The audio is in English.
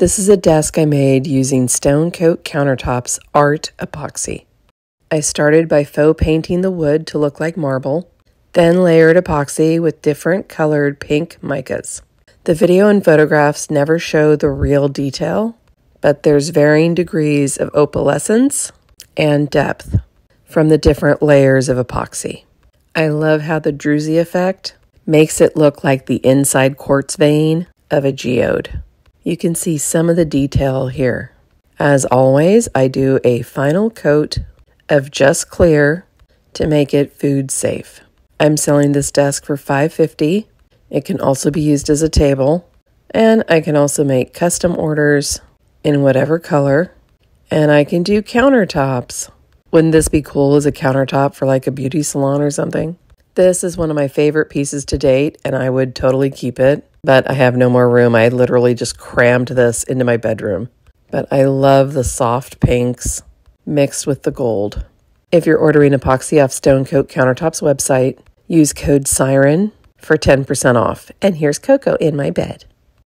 This is a desk I made using Stone Coat Countertops Art Epoxy. I started by faux painting the wood to look like marble, then layered epoxy with different colored pink micas. The video and photographs never show the real detail, but there's varying degrees of opalescence and depth from the different layers of epoxy. I love how the druzy effect makes it look like the inside quartz vein of a geode. You can see some of the detail here. As always, I do a final coat of just clear to make it food safe. I'm selling this desk for 550. It can also be used as a table, and I can also make custom orders in whatever color, and I can do countertops. Wouldn't this be cool as a countertop for like a beauty salon or something? This is one of my favorite pieces to date, and I would totally keep it but I have no more room. I literally just crammed this into my bedroom. But I love the soft pinks mixed with the gold. If you're ordering epoxy off Stone Coat Countertops website, use code SIREN for 10% off. And here's Coco in my bed.